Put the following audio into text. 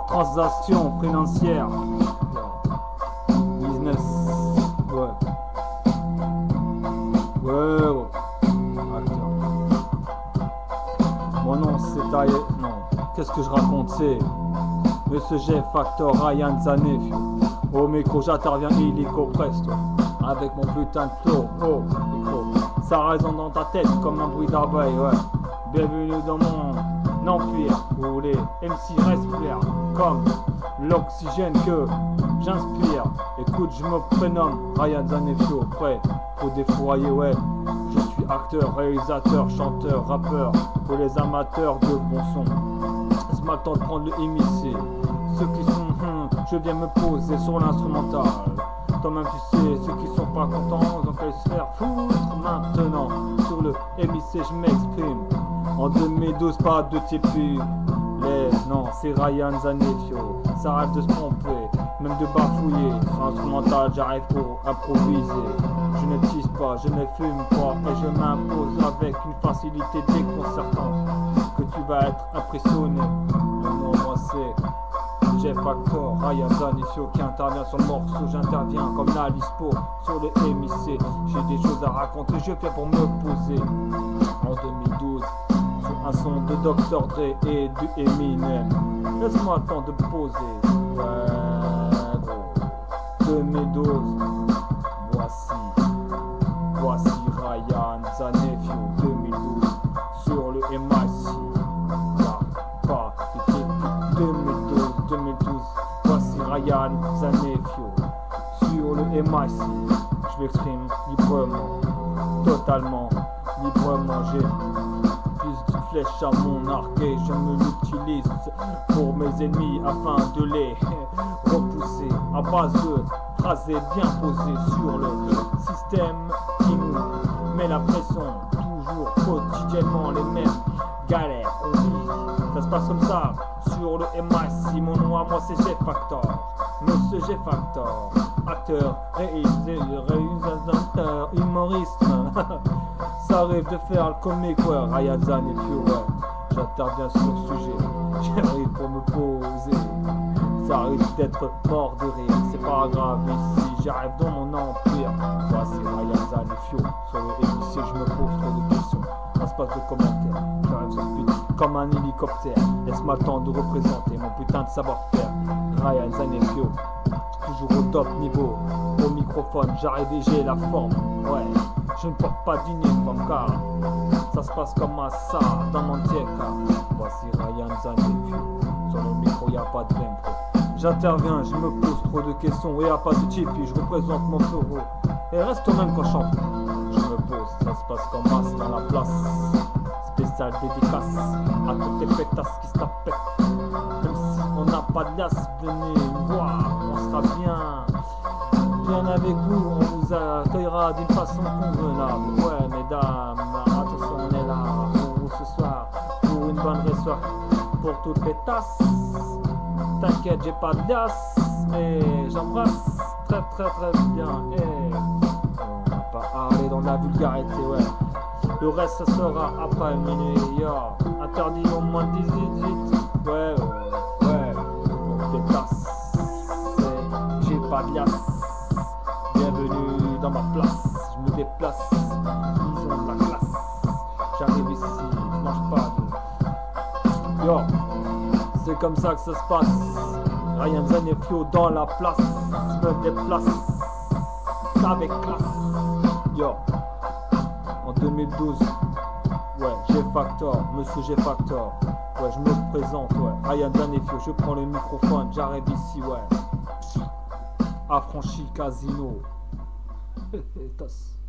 Transaction financière. Business. Ouais. Ouais, ouais. Acteur. Mon nom c'est taillé. Non. Qu'est-ce que je raconte C'est. Monsieur G Factor Ryan Zanefio. Au micro, j'interviens illico presto. Avec mon putain de flow. Oh. Ça résonne dans ta tête comme un bruit d'abeille, ouais. Bienvenue dans mon empire où les MC respirent comme l'oxygène que j'inspire. Écoute, je me prénomme Ryan Zanefio, prêt pour défourailler, ouais. Je suis acteur, réalisateur, chanteur, rappeur pour les amateurs de bon son. C'est ma temps de prendre le émissé. Ceux qui sont, hum, je viens me poser sur l'instrumental. Toi-même tu sais, ceux qui sont pas contents, ils ont qu'à se faire foutre maintenant? Sur le MIC, je m'exprime. En 2012, pas de tipi. Les, non, c'est Ryan Zanefio. Ça arrête de se tromper, même de bafouiller. Sur l'instrumental, j'arrive pour improviser. Je ne tisse pas, je ne fume pas, et je m'impose avec une facilité déconcertante. Que tu vas être impressionné. Non, moi c'est. Jeff Factor, Ryan Zanifio qui intervient sur le morceau, j'interviens comme la Lispo sur les MIC. J'ai des choses à raconter, je fais pour me poser. En 2012, sur un son de Dr. Dre et du Eminem. Laisse-moi le temps de poser. Ouais, gros. 2012, voici. Voici Ryan Zanefio 2012 sur le MIC. Pas, 2012, 2012. Voici Ryan Zanefio sur le MIC. Je m'exprime librement, totalement librement. J'ai flèches à mon arc et je me l'utilise pour mes ennemis afin de les repousser à base de phrases bien posées sur le système qui nous met la pression. Toujours quotidiennement les mêmes galères. On vit, ça se passe comme ça sur le MIC. Mon c'est G Factor. Monsieur G Factor, acteur, réalisateur, humoriste. Ça arrive de faire le comique, ouais, Ryan Zan et puis ouais, j'interviens sur le sujet. J'arrive pour me poser. Ça arrive d'être mort de rire, c'est pas grave ici, j'arrive dans mon empire. Voici Ryan Zan et Fio, sur le je me pose trop de questions. Se passe de commentaires, j'arrive sur le comme un hélicoptère. Laisse-moi le temps de représenter mon putain de savoir-faire. Ryan Zanefio, toujours au top niveau. Au microphone, j'arrive et j'ai la forme. Ouais, je ne porte pas d'uniforme car ça se passe comme ça dans mon tieca. Voici Ryan Zanefio. Sur le micro, y a pas de. J'interviens, je me pose trop de questions. Et a pas de tipi, je représente mon taureau. Et reste quand même quand je chante. Ça se passe comme masse dans la place spécial dédicace à toutes les pétasses qui se la pètent. Même si on n'a pas de liasse, venez voir, on sera bien, bien avec vous, on vous accueillera d'une façon convenable. Ouais, mesdames, attention, on est là pour vous ce soir, pour une bonne soirée, pour toutes les tasses. T'inquiète, j'ai pas de liasse, mais j'embrasse très très très Le reste, ça sera après minuit, yo. Interdit au moins 18, ouais, ouais, ouais. Tes tasses, j'ai pas de liasse. Bienvenue dans ma place, je me déplace. Ils ont la classe. J'arrive ici, je mange pas. Yo, c'est comme ça que ça se passe. Ryan Zanefio dans la place, je me déplace. Avec classe, yo. En 2012, ouais, G Factor, monsieur G Factor, ouais, je me présente, ouais, Ryan Zanefio, je prends le microphone, j'arrive ici, ouais, affranchi casino.